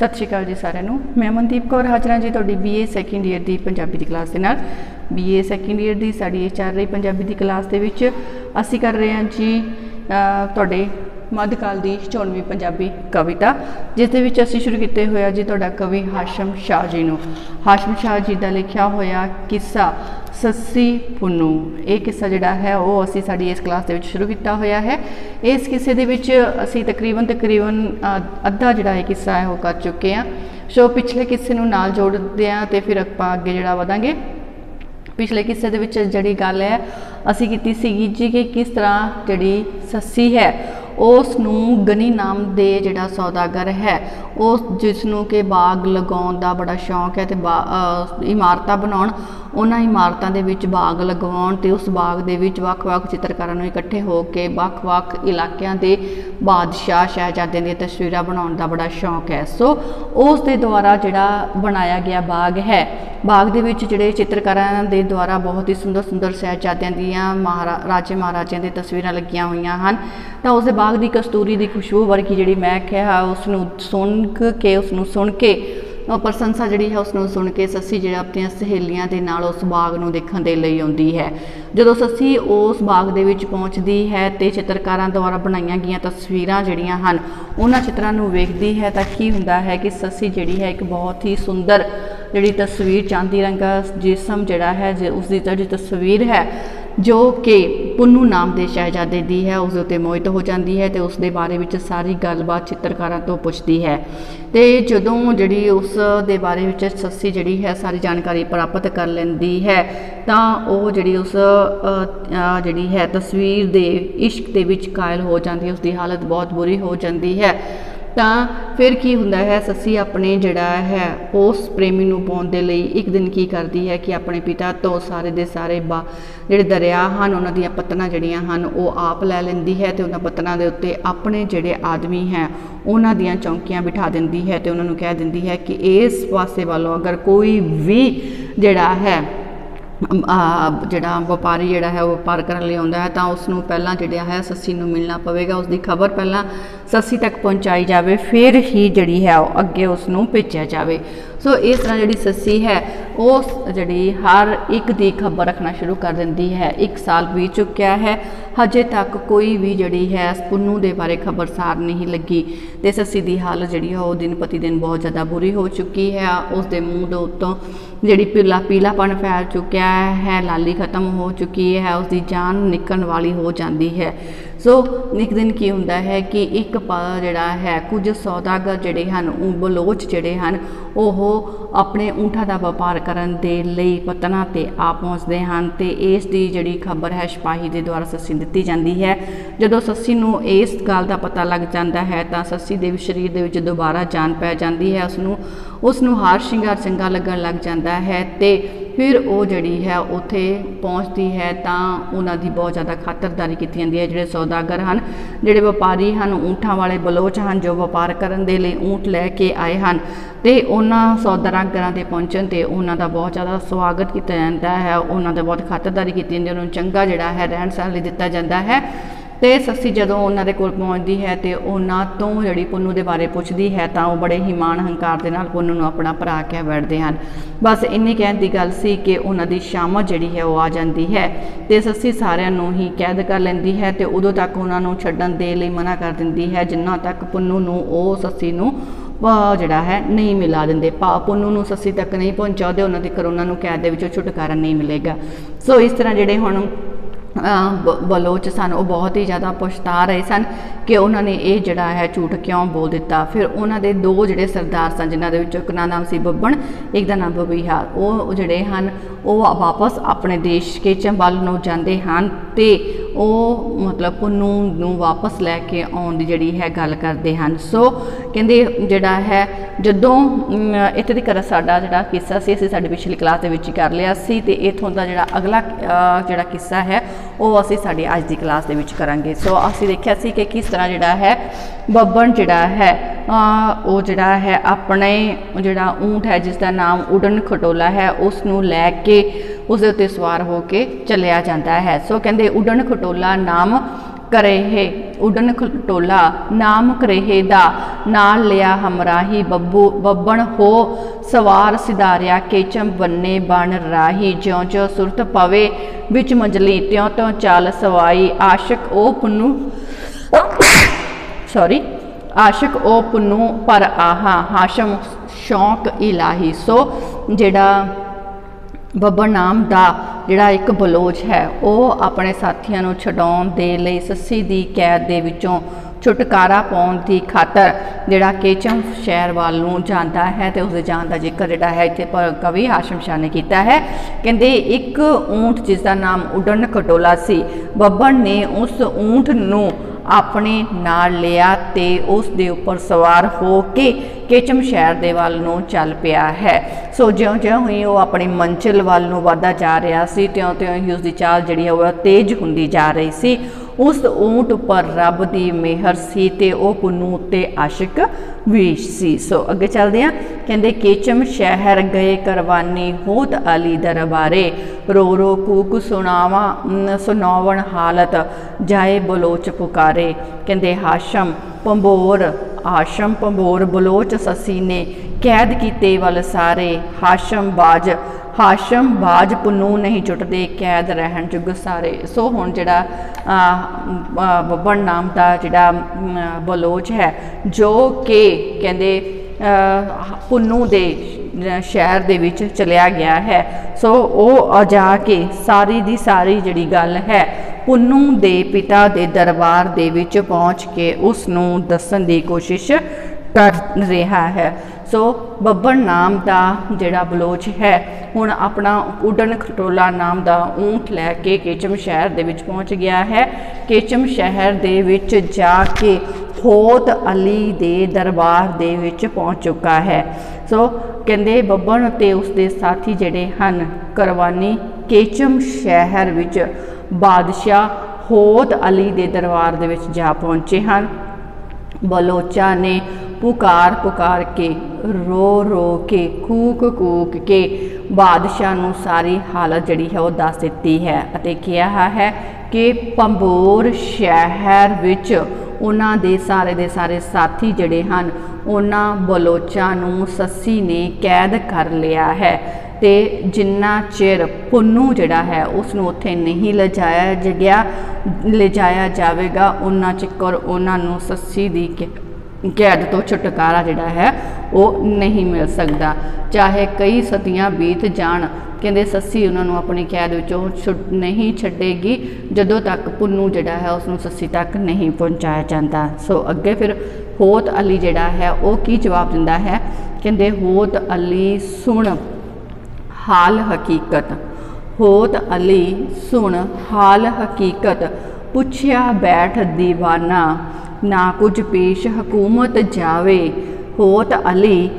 ਸਤਿ ਸ਼੍ਰੀ ਅਕਾਲ ਜੀ ਸਾਰਿਆਂ ਨੂੰ। ਮੈਂ ਮਨਦੀਪ ਕੌਰ, ਹਾਜ਼ਰਾਂ ਜੀ ਤੁਹਾਡੀ BA ਸੈਕੰਡ ਈਅਰ ਦੀ ਪੰਜਾਬੀ ਦੀ ਕਲਾਸ ਦੇ ਨਾਲ। BA ਸੈਕੰਡ ਈਅਰ ਦੀ ਸਾਡੀ ਇਹ ਚੱਲ ਰਹੀ ਪੰਜਾਬੀ ਦੀ ਕਲਾਸ ਦੇ ਵਿੱਚ ਅਸੀਂ ਕਰ ਰਹੇ ਹਾਂ ਜੀ ਤੁਹਾਡੇ ਮੱਧਕਾਲ ਦੀ 94ਵੀਂ ਪੰਜਾਬੀ ਕਵਿਤਾ, ਜਿਸ ਦੇ ਵਿੱਚ ਅਸੀਂ ਸ਼ੁਰੂ ਕੀਤੇ ਹੋਇਆ ਜੀ ਤੁਹਾਡਾ ਕਵੀ ਹਾਸ਼ਮ ਸ਼ਾਹ ਜੀ ਨੂੰ। ਹਾਸ਼ਮ ਸ਼ਾਹ ਜੀ ਦਾ ਲਿਖਿਆ ਹੋਇਆ ਕਿੱਸਾ, ਸੱਸੀ ਪੁੰਨੂ। ਇਹ ਕਿੱਸਾ ਜਿਹੜਾ ਹੈ, ਉਹ ਅਸੀਂ ਸਾਡੀ ਇਸ ਕਲਾਸ ਦੇ ਵਿੱਚ ਸ਼ੁਰੂ ਕੀਤਾ ਹੋਇਆ ਹੈ। ਇਸ ਕਿੱਸੇ ਦੇ ਵਿੱਚ ਅਸੀਂ ਤਕਰੀਬਨ ਤਕਰੀਬਨ ਅੱਧਾ ਜਿਹੜਾ ਇਹ ਕਿੱਸਾ ਹੈ, ਉਹ ਕਰ ਚੁੱਕੇ ਹਾਂ। ਸੋ ਪਿਛਲੇ ਕਿੱਸੇ ਨੂੰ ਨਾਲ ਜੋੜਦੇ ਹਾਂ ਤੇ ਫਿਰ ਆਪਾਂ ਅੱਗੇ ਜਿਹੜਾ ਵਧਾਂਗੇ। ਪਿਛਲੇ ਕਿੱਸੇ ਦੇ ਵਿੱਚ ਜਿਹੜੀ ਗੱਲ ਹੈ, ਅਸੀਂ ਕੀਤੀ ਸੀਗੀ ਜੀ ਕਿ ਕਿਸ ਤਰ੍ਹਾਂ ਜਿਹੜੀ ਸੱਸੀ ਹੈ ਉਸ ਨੂੰ ਗਨੀ ਨਾਮ ਦੇ ਜਿਹੜਾ ਸੌਦਾਗਰ ਹੈ, ਉਸ ਜਿਸ ਨੂੰ ਕਿ ਬਾਗ ਲਗਾਉਣ ਦਾ ਬੜਾ ਸ਼ੌਂਕ ਹੈ ਤੇ ਬਾ- ਇਮਾਰਤਾਂ ਬਣਾਉਣ, ਉਹਨਾਂ ਇਮਾਰਤਾਂ ਦੇ ਵਿੱਚ ਬਾਗ ਲਗਵਾਉਣ ਤੇ ਉਸ ਬਾਗ ਦੇ ਵਿੱਚ ਵੱਖ-ਵੱਖ ਚਿੱਤਰਕਾਰਾਂ ਨੂੰ ਇਕੱਠੇ ਹੋ ਕੇ ਵੱਖ-ਵੱਖ ਇਲਾਕਿਆਂ ਦੇ ਬਾਦਸ਼ਾਹ ਸ਼ਹਿਜ਼ਾਦਿਆਂ ਦੀਆਂ ਤਸਵੀਰਾਂ ਬਣਾਉਣ ਦਾ ਬੜਾ ਸ਼ੌਂਕ ਹੈ। ਸੋ ਉਸ ਦੇ ਦੁਆਰਾ ਜਿਹੜਾ ਬਣਾਇਆ ਗਿਆ ਬਾਗ ਹੈ, ਬਾਗ ਦੇ ਵਿੱਚ ਜਿਹੜੇ ਚਿੱਤਰਕਾਰਾਂ ਦੇ ਦੁਆਰਾ ਬਹੁਤ ਹੀ ਸੁੰਦਰ ਸੁੰਦਰ ਸ਼ਹਿਜ਼ਾਦਿਆਂ ਦੀਆਂ ਮਹਾਰਾ, ਰਾਜੇ ਮਹਾਰਾਜਿਆਂ ਦੀਆਂ ਤਸਵੀਰਾਂ ਲੱਗੀਆਂ ਹੋਈਆਂ ਹਨ, ਤਾਂ ਉਸ ਦੇ ਬਾਗ ਦੀ ਕਸਤੂਰੀ ਦੀ ਖੁਸ਼ਬੂ ਵਰਗੀ ਜਿਹੜੀ ਮਹਿਕ ਹੈ ਉਸ ਨੂੰ ਸੁਣ ਕੇ ਉਸ ਨੂੰ ਸੁਣ ਕੇ, ਉਹ ਪ੍ਰਸ਼ੰਸਾ ਜਿਹੜੀ ਹੈ ਉਸ ਨੂੰ ਸੁਣ ਕੇ ਸੱਸੀ ਜਿਹੜਾ ਆਪਣੀਆਂ ਸਹੇਲੀਆਂ ਦੇ ਨਾਲ ਉਸ ਬਾਗ ਨੂੰ ਦੇਖਣ ਦੇ ਲਈ ਆਉਂਦੀ ਹੈ। ਜਦੋਂ ਸੱਸੀ ਉਸ ਬਾਗ ਦੇ ਵਿੱਚ ਪਹੁੰਚਦੀ ਹੈ ਤੇ ਚਿੱਤਰਕਾਰਾਂ ਦੁਆਰਾ ਬਣਾਈਆਂ ਗਈਆਂ ਤਸਵੀਰਾਂ ਜਿਹੜੀਆਂ ਹਨ, ਉਹਨਾਂ ਚਿੱਤਰਾਂ ਨੂੰ ਵੇਖਦੀ ਹੈ ਤਾਂ ਕੀ ਹੁੰਦਾ ਹੈ ਕਿ ਸੱਸੀ ਜਿਹੜੀ ਹੈ ਇੱਕ ਬਹੁਤ ਹੀ ਸੁੰਦਰ ਜਿਹੜੀ ਤਸਵੀਰ ਚਾਂਦੀ ਰੰਗਾ ਜਿਸਮ ਜਿਹੜਾ ਹੈ, ਜੇ ਉਸ ਦੀ ਜਿਹੜੀ ਤਸਵੀਰ ਹੈ ਜੋ ਕਿ ਪੁੰਨੂ ਨਾਮ ਦੇ ਸ਼ਹਿਜ਼ਾਦੇ ਦੀ ਹੈ, ਉਸ ਦੇ ਉੱਤੇ ਮੋਹਿਤ ਹੋ ਜਾਂਦੀ ਹੈ ਤੇ ਉਸ ਦੇ ਬਾਰੇ ਵਿੱਚ ਸਾਰੀ ਗੱਲਬਾਤ ਚਿੱਤਰਕਾਰਾਂ ਤੋਂ ਪੁੱਛਦੀ ਹੈ। ਤੇ ਜਦੋਂ ਜਿਹੜੀ ਉਸ ਦੇ ਬਾਰੇ ਵਿੱਚ ਸੱਸੀ ਜਿਹੜੀ ਹੈ, ਸਾਰੀ ਜਾਣਕਾਰੀ ਪ੍ਰਾਪਤ ਕਰ ਲੈਂਦੀ ਹੈ, ਤਾਂ ਉਹ ਜਿਹੜੀ ਉਸ ਜਿਹੜੀ ਹੈ ਤਸਵੀਰ ਦੇ ਇਸ਼ਕ ਦੇ ਵਿੱਚ ਕਾਇਲ ਹੋ ਜਾਂਦੀ ਹੈ, ਉਸ ਦੀ ਹਾਲਤ ਬਹੁਤ ਬੁਰੀ ਹੋ ਜਾਂਦੀ ਹੈ। ਤਾਂ ਫਿਰ ਕੀ ਹੁੰਦਾ ਹੈ, ਸੱਸੀ ਆਪਣੇ ਜਿਹੜਾ ਹੈ, ਉਸ ਪ੍ਰੇਮੀ ਨੂੰ ਪਾਉਣ ਦੇ ਲਈ ਇੱਕ ਦਿਨ ਕੀ ਕਰਦੀ ਹੈ ਕਿ ਆਪਣੇ ਪਿਤਾ ਤੋਂ ਸਾਰੇ ਦੇ ਸਾਰੇ ਬਾ, ਜਿਹੜੇ ਦਰਿਆ ਹਨ, ਉਹਨਾਂ ਦੀਆਂ ਪਤਨਾ ਜਿਹੜੀਆਂ ਹਨ, ਉਹ ਆਪ ਲੈ ਲੈਂਦੀ ਹੈ ਤੇ ਉਹਨਾਂ ਪਤਨਾ ਦੇ ਉੱਤੇ ਆਪਣੇ ਜਿਹੜੇ ਆਦਮੀ ਹੈ, ਉਹਨਾਂ ਦੀਆਂ ਚੌਂਕੀਆਂ ਬਿਠਾ ਦਿੰਦੀ ਹੈ ਤੇ ਉਹਨਾਂ ਨੂੰ ਕਹਿ ਦਿੰਦੀ ਹੈ ਕਿ ਇਸ ਪਾਸੇ ਵੱਲੋਂ ਅਗਰ ਕੋਈ ਵੀ ਜਿਹੜਾ ਹੈ ਜਿਹੜਾ ਵਪਾਰੀ ਜਿਹੜਾ ਹੈ ਉਹ ਵਪਾਰ ਕਰਨ ਲਈ ਆਉਂਦਾ ਹੈ, ਤਾਂ ਉਸ ਨੂੰ ਪਹਿਲਾਂ ਜਿਹੜਾ ਹੈ, ਸੱਸੀ ਨੂੰ ਮਿਲਣਾ ਪਵੇਗਾ। ਉਸ ਦੀ ਖਬਰ ਪਹਿਲਾਂ ਸੱਸੀ ਤੱਕ ਪਹੁੰਚਾਈ ਜਾਵੇ, ਫਿਰ ਹੀ ਜਿਹੜੀ ਹੈ ਉਹ ਅੱਗੇ ਉਸ ਨੂੰ ਭੇਜਿਆ ਜਾਵੇ। ਸੋ ਇਸ ਤਰ੍ਹਾਂ ਜਿਹੜੀ ਸੱਸੀ ਹੈ, ਉਹ ਜਿਹੜੀ ਹਰ ਇੱਕ ਦੀ ਖਬਰ ਰੱਖਣਾ ਸ਼ੁਰੂ ਕਰ ਦਿੰਦੀ ਹੈ। ਇੱਕ ਸਾਲ ਬੀਤ ਚੁੱਕਿਆ ਹੈ, ਹਜੇ ਤੱਕ ਕੋਈ ਵੀ ਜਿਹੜੀ ਹੈ ਪੁੰਨੂ ਦੇ ਬਾਰੇ ਖਬਰਸਾਰ ਨਹੀਂ ਲੱਗੀ ਤੇ ਸੱਸੀ ਦੀ ਹਾਲਤ ਜਿਹੜੀ ਹੈ ਉਹ ਦਿਨ ਪ੍ਰਤੀ ਦਿਨ ਬਹੁਤ ਜ਼ਿਆਦਾ ਬੁਰੀ ਹੋ ਚੁੱਕੀ ਹੈ। ਉਸ ਦੇ ਮੂੰਹ ਦੇ ਉੱਤੋਂ ਜਿਹੜੀ ਪੀਲਾ ਪੀਲਾਪਣ ਫੈਲ ਚੁੱਕਿਆ ਹੈ, ਲਾਲੀ ਖਤਮ ਹੋ ਚੁੱਕੀ ਹੈ ਉਸ ਦੀ ਜਾਨ ਨਿਕਲਣ ਵਾਲੀ ਹੋ ਜਾਂਦੀ ਹੈ। ਸੋ ਇੱਕ ਦਿਨ ਕੀ ਹੁੰਦਾ ਹੈ ਕਿ ਇੱਕ ਪ- ਜਿਹੜਾ ਹੈ, ਕੁਝ ਸੌਦਾਗਰ ਜਿਹੜੇ ਹਨ, ਉਹ ਬਲੋਚ ਜਿਹੜੇ ਹਨ, ਉਹ ਆਪਣੇ ਊਂਠਾਂ ਦਾ ਵਪਾਰ ਕਰਨ ਦੇ ਲਈ ਪਤਨਾ ਤੇ ਆ ਪਹੁੰਚਦੇ ਹਨ ਤੇ ਇਸ ਦੀ ਜਿਹੜੀ ਖਬਰ ਹੈ, ਸਿਪਾਹੀ ਦੇ ਦੁਆਰਾ ਸੱਸੀ ਦਿੱਤੀ ਜਾਂਦੀ ਹੈ। ਜਦੋਂ ਸੱਸੀ ਨੂੰ ਇਸ ਗੱਲ ਦਾ ਪਤਾ ਲੱਗ ਜਾਂਦਾ ਹੈ, ਤਾਂ ਸੱਸੀ ਦੇ ਸਰੀਰ ਦੇ ਵਿੱਚ ਦੁਬਾਰਾ ਜਾਨ ਪੈ ਜਾਂਦੀ ਹੈ ਉਸ ਨੂੰ ਉਸ ਨੂੰ ਹਾਰ ਸ਼ਿੰਗਾਰ ਚੰਗਾ ਲੱਗਣ ਲੱਗ ਜਾਂਦਾ ਹੈ ਤੇ ਫਿਰ ਉਹ ਜਿਹੜੀ ਹੈ ਉੱਥੇ ਪਹੁੰਚਦੀ ਹੈ ਤਾਂ ਉਹਨਾਂ ਦੀ ਬਹੁਤ ਜ਼ਿਆਦਾ ਖਾਤਰਦਾਰੀ ਕੀਤੀ ਜਾਂਦੀ ਹੈ। ਜਿਹੜੇ ਸੌਦਾਗਰ ਹਨ, ਜਿਹੜੇ ਵਪਾਰੀ ਹਨ, ਊਂਠਾਂ ਵਾਲੇ ਬਲੋਚ ਹਨ, ਜੋ ਵਪਾਰ ਕਰਨ ਦੇ ਲਈ ਊਂਠ ਲੈ ਕੇ ਆਏ ਹਨ ਤੇ ਉਹਨਾਂ ਸੌਦਾਗਰਾਂ ਦੇ ਪਹੁੰਚਣ ਤੇ ਉਹਨਾਂ ਦਾ ਬਹੁਤ ਜ਼ਿਆਦਾ ਸਵਾਗਤ ਕੀਤਾ ਜਾਂਦਾ ਹੈ। ਉਹਨਾਂ ਦਾ ਬਹੁਤ ਖਾਤਰਦਾਰੀ ਕੀਤੀ ਜਾਂਦੀ ਹੈ। ਉਹਨਾਂ ਨੂੰ ਚੰਗਾ ਜਿਹੜਾ ਹੈ ਰਹਿਣ ਸਹਿਣ ਲਈ ਦਿੱਤਾ ਜਾਂਦਾ ਹੈ। ਤੇ ਸੱਸੀ ਜਦੋਂ ਉਹਨਾਂ ਦੇ ਕੋਲ ਪਹੁੰਚਦੀ ਹੈ ਤੇ ਉਹਨਾਂ ਤੋਂ ਜਿਹੜੀ ਪੁੰਨੂ ਦੇ ਬਾਰੇ ਪੁੱਛਦੀ ਹੈ ਤਾਂ ਉਹ ਬੜੇ ਹੀ ਮਾਣ ਹੰਕਾਰ ਦੇ ਨਾਲ ਪੁੰਨੂ ਨੂੰ ਆਪਣਾ ਭਰਾ ਕਹਿ ਬੈਠਦੇ ਹਨ। ਬਸ ਇੰਨੀ ਕਹਿਣ ਦੀ ਗੱਲ ਸੀ ਕਿ ਉਹਨਾਂ ਦੀ ਸ਼ਾਮਤ ਜਿਹੜੀ ਹੈ ਉਹ ਆ ਜਾਂਦੀ ਹੈ ਤੇ ਸੱਸੀ ਸਾਰਿਆਂ ਨੂੰ ਹੀ ਕੈਦ ਕਰ ਲੈਂਦੀ ਹੈ ਤੇ ਉਦੋਂ ਤੱਕ ਉਹਨਾਂ ਨੂੰ ਛੱਡਣ ਦੇ ਲਈ ਮਨਾ ਕਰ ਦਿੰਦੀ ਹੈ, ਜਿੰਨਾ ਤੱਕ ਪੁੰਨੂ ਨੂੰ ਉਹ ਸੱਸੀ ਨੂੰ, ਅਹ, ਜਿਹੜਾ ਹੈ ਨਹੀਂ ਮਿਲਾ ਦਿੰਦੇ। ਪਾ, ਪੁੰਨੂ ਨੂੰ ਸੱਸੀ ਤੱਕ ਨਹੀਂ ਪਹੁੰਚਾਉਂਦੇ, ਉਹਨਾਂ ਦੇ ਕਰ ਉਹਨਾਂ ਨੂੰ ਕੈਦ ਦੇ ਵਿੱਚੋਂ ਛੁਟਕਾਰਾ ਨਹੀਂ ਮਿਲੇਗਾ। ਸੋ ਇਸ ਤਰ੍ਹਾਂ ਜਿਹੜੇ ਹੁਣ ਬਲੋਚ ਸਨ, ਉਹ ਬਹੁਤ ਹੀ ਜ਼ਿਆਦਾ ਪਛਤਾ ਰਹੇ ਸਨ ਕਿ ਉਹਨਾਂ ਨੇ ਇਹ ਜਿਹੜਾ ਹੈ ਝੂਠ ਕਿਉਂ ਬੋਲ ਦਿੱਤਾ? ਫਿਰ ਉਹਨਾਂ ਦੇ ਦੋ ਜਿਹੜੇ ਸਰਦਾਰ ਸਨ, ਜਿਨ੍ਹਾਂ ਦੇ ਵਿੱਚੋਂ ਇੱਕ ਦਾ ਨਾਮ ਸੀ ਬੱਬਣ, ਇੱਕ ਦਾ ਨਾਮ ਬਬੀਹਾਰ ਉਹ ਜਿਹੜੇ ਹਨ, ਉਹ ਵਾਪਸ ਆਪਣੇ ਦੇਸ਼ ਕੇ ਚੰਬਲ ਨੂੰ ਜਾਂਦੇ ਹਨ ਤੇ ਉਹ ਮਤਲਬ ਪੁੰਨੂ ਨੂੰ ਵਾਪਸ ਲੈ ਕੇ ਆਉਣ ਦੀ ਜਿਹੜੀ ਹੈ ਗੱਲ ਕਰਦੇ ਹਨ। ਸੋ ਕਹਿੰਦੇ ਜਿਹੜਾ ਹੈ, ਜਦੋਂ ਇੱਥੇ ਦੀ ਕਰ ਸਾਡਾ ਜਿਹੜਾ ਕਿੱਸਾ ਸੀ, ਅਸੀਂ ਸਾਡੀ ਪਿਛਲੀ ਕਲਾਸ ਦੇ ਵਿੱਚ ਹੀ ਕਰ ਲਿਆ ਸੀ ਤੇ ਇਥੋਂ ਦਾ ਜਿਹੜਾ ਅਗਲਾ ਜਿਹੜਾ ਕਿੱਸਾ ਹੈ, ਉਹ ਅਸੀਂ ਸਾਡੀ ਅੱਜ ਦੀ ਕਲਾਸ ਦੇ ਵਿੱਚ ਕਰਾਂਗੇ। ਸੋ ਅਸੀਂ ਦੇਖਿਆ ਸੀ ਕਿ ਕਿਸ ਤਰ੍ਹਾਂ ਜਿਹੜਾ ਹੈ, ਬੱਬਣ ਜਿਹੜਾ ਹੈ ਉਹ ਜਿਹੜਾ ਹੈ ਆਪਣੇ ਜਿਹੜਾ ਊਂਠ ਹੈ, ਜਿਸ ਦਾ ਨਾਮ ਉਡਨ ਖਟੋਲਾ ਹੈ, ਉਸ ਨੂੰ ਲੈ ਕੇ ਉਸ ਦੇ ਉੱਤੇ ਸਵਾਰ ਹੋ ਕੇ ਚੱਲਿਆ ਜਾਂਦਾ ਹੈ। ਸੋ ਕਹਿੰਦੇ ਉਡਨ ਖਟੋਲਾ ਨਾਮ ਕਰੇਹੇ ਉਡਨ ਖਟੋਲਾ ਨਾਮ ਕਰੇਹੇ ਦਾ ਨਾਲ ਲਿਆ ਹਮਰਾਹੀ। ਬੱਬੂ, ਬੱਬਣ ਹੋ ਸਵਾਰ ਸਿਧਾਰਿਆ, ਕੇਚਮ ਬੰਨੇ ਬਣ ਰਾਹੀ। ਜਿਉਂ ਜਿਉਂ ਸੁਰਤ ਪਵੇ ਵਿੱਚ ਮੰਜਲੀ ਤਿਉਂ ਤਿਉ ਚਾਲ ਸਵਾਈ। ਆਸ਼ਕ ਉਹ ਪੁੰਨੂ ਸੌਰੀ ਆਸ਼ਕ ਉਹ ਪੁੰਨੂ ਪਰ ਆਹਾ। ਹਾਸ਼ਮ ਸ਼ੌਕ ਇਲਾਹੀ। ਸੋ ਜਿਹੜਾ ਬੱਬਰ ਨਾਮ ਦਾ ਜਿਹੜਾ ਇੱਕ ਬਲੋਚ ਹੈ, ਉਹ ਆਪਣੇ ਸਾਥੀਆਂ ਨੂੰ ਛਡਾਉਣ ਦੇ ਲਈ ਸੱਸੀ ਦੀ ਕੈਦ ਦੇ ਵਿੱਚੋਂ ਛੁਟਕਾਰਾ ਪਾਉਣ ਦੀ ਖਾਤਰ ਜਿਹੜਾ ਕੇਚਮ ਸ਼ਹਿਰ ਵੱਲ ਨੂੰ ਜਾਂਦਾ ਹੈ ਤੇ ਉਸ ਦੇ ਜਾਣ ਦਾ ਜ਼ਿਕਰ ਜਿਹੜਾ ਹੈ ਇੱਥੇ ਪਰ ਕਵੀ ਹਾਸ਼ਮ ਸ਼ਾਹ ਨੇ ਕੀਤਾ ਹੈ। ਕਹਿੰਦੇ, ਇੱਕ ਊਂਠ ਜਿਸ ਦਾ ਨਾਮ ਉਡਣ ਖਟੋਲਾ ਸੀ, ਬੱਬਰ ਨੇ ਉਸ ਊਂਟ ਨੂੰ ਆਪਣੇ ਨਾਲ ਲਿਆ ਤੇ ਉਸ ਦੇ ਉੱਪਰ ਸਵਾਰ ਹੋ ਕੇ ਕੇਚਮ ਸ਼ਹਿਰ ਦੇ ਵੱਲ ਨੂੰ ਚੱਲ ਪਿਆ ਹੈ। ਸੋ ਜਿਉਂ-ਜਿਉਂ ਹੀ ਉਹ ਆਪਣੀ ਮੰਜ਼ਿਲ ਵੱਲ ਨੂੰ ਵਧਦਾ ਜਾ ਰਿਹਾ ਸੀ, ਤਿਉਂ-ਤਿਉਂ ਹੀ ਉਸ ਦੀ ਚਾਲ ਜਿਹੜੀ ਹੈ ਉਹ ਤੇਜ਼ ਹੁੰਦੀ ਜਾ ਰਹੀ ਸੀ। ਉਸ ਊਂਟ ਉੱਪਰ ਰੱਬ ਦੀ ਮਿਹਰ ਸੀ ਤੇ ਉਹ ਪੁੰਨੂ ਉੱਤੇ ਆਸ਼ਿਕ ਵੀ ਸੀ। ਸੋ ਅੱਗੇ ਚੱਲਦੇ ਹਾਂ ਕਹਿੰਦੇ, ਕੇਚਮ ਸ਼ਹਿਰ ਗਏ ਕਰਵਾਨੀ ਹੋਤ ਅਲੀ ਦਰਬਾਰੇ। ਰੋ ਰੋ ਕੂਕ ਸੁਣਾਵਾ ਸੁਣਾਵਣ ਹਾਲਤ, ਜਾਏ ਬਲੋਚ ਪੁਕਾਰੇ। ਕਹਿੰਦੇ, ਹਾਸ਼ਮ ਪੰਬੋਰ ਆਸ਼ਮ ਪੰਬੋਰ ਬਲੋਚ ਸੱਸੀ ਨੇ ਕੈਦ ਕੀਤੇ ਵੱਲ ਸਾਰੇ। ਹਾਸ਼ਮ ਬਾਜ ਹਾਸ਼ਮ ਬਾਜ ਪੁੰਨੂ ਨਹੀਂ ਛੁੱਟਦੇ ਕੈਦ ਰਹਿਣ ਜੁਗ ਸਾਰੇ। ਸੋ ਹੁਣ ਜਿਹੜਾ ਬੱਬਣ ਨਾਮ ਦਾ ਜਿਹੜਾ ਬਲੋਚ ਹੈ, ਜੋ ਕਿ ਕਹਿੰਦੇ ਪੁੰਨੂ ਦੇ ਸ਼ਹਿਰ ਦੇ ਵਿੱਚ ਚਲਿਆ ਗਿਆ ਹੈ। ਸੋ ਉਹ ਜਾ ਕੇ ਸਾਰੀ ਦੀ ਸਾਰੀ ਜਿਹੜੀ ਗੱਲ ਹੈ, ਪੁੰਨੂ ਦੇ ਪਿਤਾ ਦੇ ਦਰਬਾਰ ਦੇ ਵਿੱਚ ਪਹੁੰਚ ਕੇ ਉਸ ਨੂੰ ਦੱਸਣ ਦੀ ਕੋਸ਼ਿਸ਼ ਕਰ ਰਿਹਾ ਹੈ। ਸੋ ਬੱਬਰ ਨਾਮ ਦਾ ਜਿਹੜਾ ਬਲੋਚ ਹੈ, ਹੁਣ ਆਪਣਾ ਉਡਣ ਖਟੋਲਾ ਨਾਮ ਦਾ ਊਂਟ ਲੈ ਕੇ ਕੇਚਮ ਸ਼ਹਿਰ ਦੇ ਵਿੱਚ ਪਹੁੰਚ ਗਿਆ ਹੈ। ਕੇਚਮ ਸ਼ਹਿਰ ਦੇ ਵਿੱਚ ਜਾ ਕੇ ਹੋਤ ਅਲੀ ਦੇ ਦਰਬਾਰ ਦੇ ਵਿੱਚ ਪਹੁੰਚ ਚੁੱਕਾ ਹੈ। ਸੋ ਕਹਿੰਦੇ ਬੱਬਰ ਤੇ ਉਸਦੇ ਸਾਥੀ ਜਿਹੜੇ ਹਨ, ਕਰਵਾਨੀ ਕੇਚਮ ਸ਼ਹਿਰ ਵਿੱਚ ਬਾਦਸ਼ਾਹ ਹੋਤ ਅਲੀ ਦੇ ਦਰਬਾਰ ਦੇ ਵਿੱਚ ਜਾ ਪਹੁੰਚੇ ਹਨ। ਬਲੋਚਾ ਨੇ ਪੁਕਾਰ ਪੁਕਾਰ ਕੇ, ਰੋ ਰੋ ਕੇ, ਕੂਕ ਕੂਕ ਕੇ ਬਾਦਸ਼ਾਹ ਨੂੰ ਸਾਰੀ ਹਾਲਤ ਜਿਹੜੀ ਹੈ ਉਹ ਦੱਸ ਦਿੱਤੀ ਹੈ ਅਤੇ ਕਿਹਾ ਹੈ ਕਿ ਪੰਬੋਰ ਸ਼ਹਿਰ ਵਿੱਚ ਉਹਨਾਂ ਦੇ ਸਾਰੇ ਦੇ ਸਾਰੇ ਸਾਥੀ ਜਿਹੜੇ ਹਨ, ਉਹਨਾਂ ਬਲੋਚਾਂ ਨੂੰ ਸੱਸੀ ਨੇ ਕੈਦ ਕਰ ਲਿਆ ਹੈ ਤੇ ਜਿੰਨਾ ਚਿਰ ਪੁੰਨੂ ਜਿਹੜਾ ਹੈ ਉਸ ਨੂੰ ਉੱਥੇ ਨਹੀਂ ਲਿਜਾਇਆ ਜਗਿਆ ਲਿਜਾਇਆ ਜਾਵੇਗਾ ਉਹਨਾਂ ਚਿਕਰ ਉਹਨਾਂ ਨੂੰ ਸੱਸੀ ਦੀ ਕੈ- ਕੈਦ ਤੋਂ ਛੁਟਕਾਰਾ ਜਿਹੜਾ ਹੈ, ਉਹ ਨਹੀਂ ਮਿਲ ਸਕਦਾ। ਚਾਹੇ ਕਈ ਸਦੀਆਂ ਬੀਤ ਜਾਣ, ਕਹਿੰਦੇ ਸੱਸੀ ਉਹਨਾਂ ਨੂੰ ਆਪਣੀ ਕੈਦ ਵਿੱਚੋਂ ਛੁੱਟ ਨਹੀਂ ਛੱਡੇਗੀ। ਜਦੋਂ ਤੱਕ ਪੁੰਨੂ ਜਿਹੜਾ ਹੈ ਉਸ ਨੂੰ ਸੱਸੀ ਤੱਕ ਨਹੀਂ ਪਹੁੰਚਾਇਆ ਜਾਂਦਾ। ਸੋ ਅੱਗੇ ਫਿਰ ਹੋਤ ਅਲੀ ਜਿਹੜਾ ਹੈ, ਉਹ ਕੀ ਜਵਾਬ ਦਿੰਦਾ ਹੈ? ਕਹਿੰਦੇ, ਹੋਤ ਅਲੀ ਸੁਣ ਹਾਲ ਹਕੀਕਤ। ਹੋਤ ਅਲੀ ਸੁਣ ਹਾਲ ਹਕੀਕਤ। ਪੁੱਛਿਆ ਬੈਠ ਦੀਵਾਨਾ। ਨਾ ਕੁਝ ਪੇਸ਼ ਹਕੂਮਤ ਜਾਵੇ। ਹੋਤ ਅਲੀ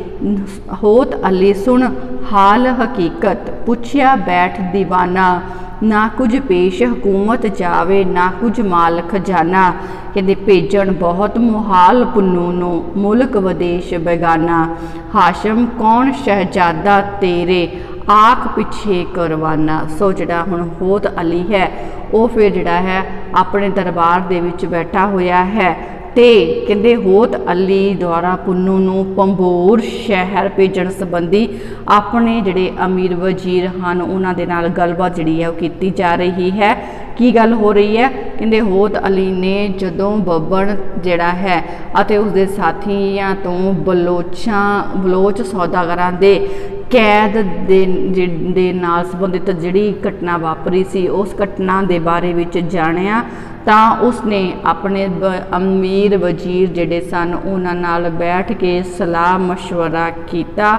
ਹੋਤ ਅਲੀ ਸੁਣ, ਹਾਲ ਹਕੀਕਤ, ਪੁੱਛਿਆ ਬੈਠ ਦੀਵਾਨਾ। ਨਾ ਕੁਝ ਪੇਸ਼ ਹਕੂਮਤ ਜਾਵੇ, ਨਾ ਕੁਝ ਮਾਲ ਖਜ਼ਾਨਾ ਕਹਿੰਦੇ ਭੇਜਣ ਬਹੁਤ ਮੁਹਾਲ ਪੁੰਨੂ ਨੂੰ, ਮੁਲਕ ਵਿਦੇਸ਼ ਬੇਗਾਨਾ। ਹਾਸ਼ਮ, ਕੌਣ ਸ਼ਹਿਜ਼ਾਦਾ ਤੇਰੇ? ਆਖ ਪਿੱਛੇ ਕਰਵਾਨਾ। ਸੋ ਜਿਹੜਾ ਹੁਣ ਹੋਤ ਅਲੀ ਹੈ, ਉਹ ਫਿਰ ਜਿਹੜਾ ਹੈ ਆਪਣੇ ਦਰਬਾਰ ਦੇ ਵਿੱਚ ਬੈਠਾ ਹੋਇਆ ਹੈ ਤੇ ਕਹਿੰਦੇ ਹੋਤ ਅਲੀ ਦੁਆਰਾ ਪੁੰਨੂ ਨੂੰ ਪੰਬੋਰ ਸ਼ਹਿਰ ਭੇਜਣ ਸੰਬੰਧੀ ਆਪਣੇ ਜਿਹੜੇ ਅਮੀਰ ਵਜ਼ੀਰ ਹਨ, ਉਹਨਾਂ ਦੇ ਨਾਲ ਗੱਲਬਾਤ ਜਿਹੜੀ ਹੈ ਉਹ ਕੀਤੀ ਜਾ ਰਹੀ ਹੈ। ਕੀ ਗੱਲ ਹੋ ਰਹੀ ਹੈ? ਕਹਿੰਦੇ ਹੋਤ ਅਲੀ ਨੇ ਜਦੋਂ ਬੱਬਣ ਜਿਹੜਾ ਹੈ ਅਤੇ ਉਸ ਦੇ ਸਾਥੀਆਂ ਤੋਂ ਬਲੋਚਾਂ, ਬਲੋਚ ਸੌਦਾਗਰਾਂ ਦੇ ਕੈਦ ਦੇ ਜਿ- ਦੇ ਨਾਲ ਸੰਬੰਧਿਤ ਜਿਹੜੀ ਘਟਨਾ ਵਾਪਰੀ ਸੀ ਉਸ ਘਟਨਾ ਦੇ ਬਾਰੇ ਵਿੱਚ ਜਾਣਿਆ ਤਾਂ ਉਸਨੇ ਆਪਣੇ ਬ- ਅਮੀਰ ਵਜ਼ੀਰ ਜਿਹੜੇ ਸਨ ਉਹਨਾਂ ਨਾਲ ਬੈਠ ਕੇ ਸਲਾਹ مشورہ ਕੀਤਾ